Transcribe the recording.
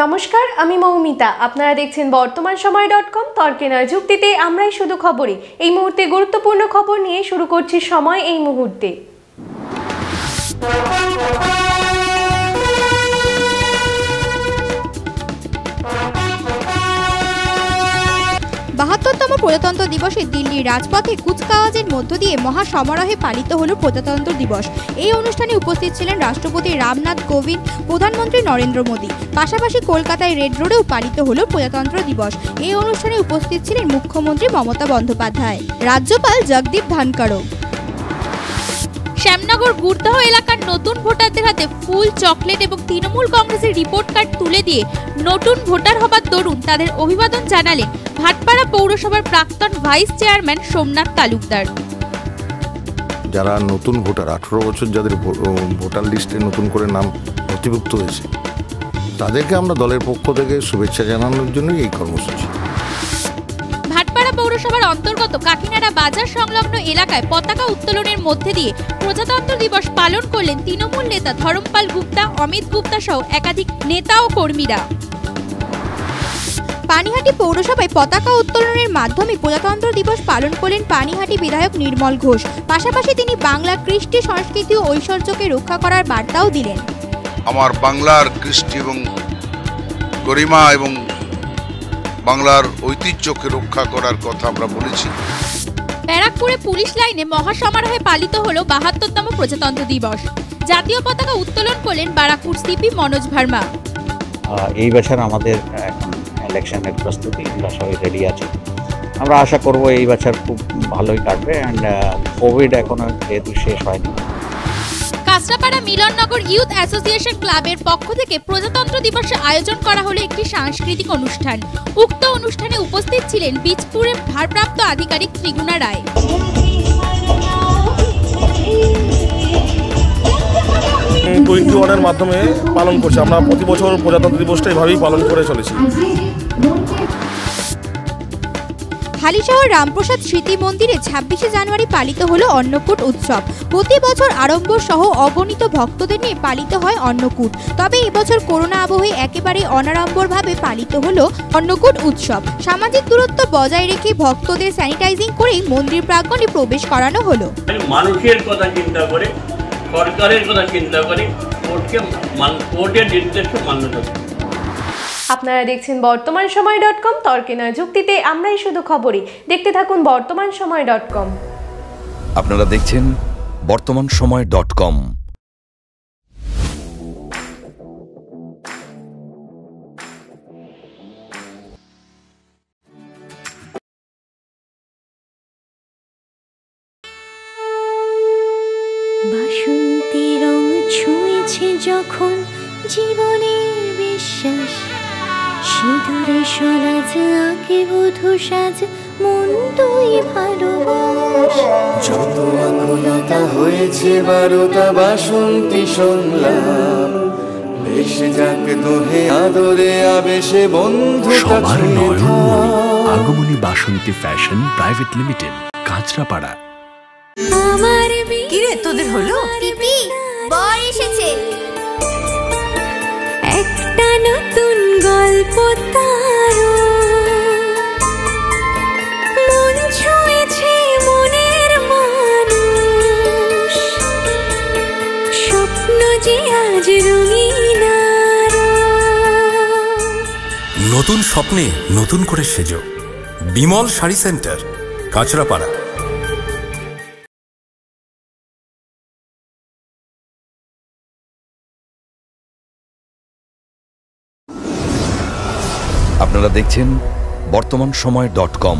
নমস্কার, আমি মৌমিতা। আপনারা দেখছেন বর্তমান সময় ডট কম, তর্কে যুক্তিতে। আমরাই শুধু খবরে এই মুহূর্তে গুরুত্বপূর্ণ খবর নিয়ে শুরু করছি সময় এই মুহূর্তে। বাহাত্তরতম প্রজাতন্ত্র দিবসে দিল্লির রাজপথে কুচকাওয়াজের মধ্য দিয়ে মহা সমারোহে পালিত হল প্রজাতন্ত্র দিবস। এই অনুষ্ঠানে উপস্থিত ছিলেন রাষ্ট্রপতি রামনাথ কোবিন্দ, প্রধানমন্ত্রী নরেন্দ্র মোদী। পাশাপাশি কলকাতায় রেড রোডেও পালিত হল প্রজাতন্ত্র দিবস। এই অনুষ্ঠানে উপস্থিত ছিলেন মুখ্যমন্ত্রী মমতা বন্দ্যোপাধ্যায়। রাজ্যপাল জগদীপ ধনকড়ও শ্যামনগর গুরদাহ এলাকার নতুন ভোটারদের হাতে ফুল, চকলেট এবং তৃণমূল কংগ্রেসের রিপোর্ট কার্ড তুলে দিয়ে নতুন ভোটার হবার দরুন তাদের অভিবাদন জানালেন ভাটপাড়া পৌরসভার প্রাক্তন ভাইস চেয়ারম্যান সোমনাথ তালুকদার। যারা নতুন ভোটার, আঠেরো বছর যাদের ভোটার লিস্টে নতুন করে নাম নথিভুক্ত হয়েছে, তাদেরকে আমরা দলের পক্ষ থেকে শুভেচ্ছা জানানোর জন্যই এই কর্মসূচি। পৌরসভার অন্তর্গত কাকিনাড়া বাজার সংলগ্ন এলাকায় পতাকা উত্তোলনের মধ্যে দিয়ে প্রজাতন্ত্র দিবস পালন করলেন তৃণমূল নেতা ধরমপাল গুপ্তা, অমিত গুপ্তা সহ একাধিক নেতা ও কর্মীরা। পানিহাটি পৌরসভায় পতাকা উত্তোলনের মাধ্যমে প্রজাতন্ত্র দিবস পালন করলেন পানিহাটি বিধায়ক নির্মল ঘোষ। পাশাপাশি তিনি বাংলার কৃষ্টি সংস্কৃতি ও ঐশ্বর্যকে রক্ষা করার বার্তাও দিলেন। আমার বাংলার কৃষ্টি এবং গরিমা এবং বাংলার ঐতিহ্যকে রক্ষা করার কথা আমরা বলেছি। ব্যারাকপুরে পুলিশ লাইনে মহাসমারোহে পালিত হল বাহাত্তরতম প্রজাতন্ত্র দিবস। জাতীয় পতাকা উত্তোলন করলেন বারাকপুর সিপি মনোজ ভার্মা। এই বছর আমাদের এখন ইলেকশনের প্রস্তুতি আমরা সবাই রেডি আছি। আমরা আশা করব এই বছর খুব ভালোই কাটবে অ্যান্ড কোভিড এখনও যেহেতু শেষ হয়নি। কাঁচরাপাড়া মিলননগর ইউথ অ্যাসোসিয়েশন ক্লাবের পক্ষ থেকে প্রজাতন্ত্র দিবসে আয়োজন করা হলো একটি সাংস্কৃতিক অনুষ্ঠান। উক্ত অনুষ্ঠানে উপস্থিত ছিলেন বীজপুরের ভারপ্রাপ্ত আধিকারিক ত্রিগুণা রায়। টোয়েন্টি ওয়ানের মাধ্যমে পালন করছি। আমরা প্রতি বছর প্রজাতন্ত্র দিবসটা এইভাবেই পালন করে চলেছি। হালিশহর রামপ্রসাদ স্মৃতি মন্দিরে ছাব্বিশে জানুয়ারি পালিত হলো অন্নকূট উৎসব। প্রতি বছর আড়ম্বর সহ অগণিত ভক্তদের নিয়ে পালিত হয় অন্নকূট। তবে এবছর করোনা আবহে একেবারে অনাড়ম্বরভাবে পালিত হলো অন্নকূট উৎসব। সামাজিক দূরত্ব বজায় রেখে ভক্তদের স্যানিটাইজিং করেই মন্দির প্রাঙ্গণে প্রবেশ করানো হলো। মানুষের কথা চিন্তা করে, সরকারের কথা চিন্তা করে, কোর্টকে কোর্টের নির্দেশকে মান্যতা। আপনারা দেখছেন বর্তমান সময় ডট কম তর্কে নয় যুক্তিতে আমরাই শুধু খবরই। দেখতে থাকুন বর্তমান সময় ডট কম। আপনারা দেখছেন বর্তমান সময় ডট কম। বাসন্তী রং ছুঁয়েছে যখন জীবনের বিশ্বাস। সিঁদুরে সরাজ আঁকে বধু সাজ মন তুই ভালোবাস। যত আকুলতা হয়েছে বারোটা বাসন্তী সংলাপ যাক দোহে আদরে আবেশে বন্ধুতা ছুঁয়ে আগমনী বাসন্তী ফ্যাশন প্রাইভেট লিমিটেড কাঁচরাপাড়া। আমার কিরে তোদের হলো? পিপি নতুন স্বপ্নে নতুন করে সেজ। বিমল শাড়ি সেন্টার কাঁচরাপাড়া। আপনারা দেখছেন বর্তমান সময় ডট কম।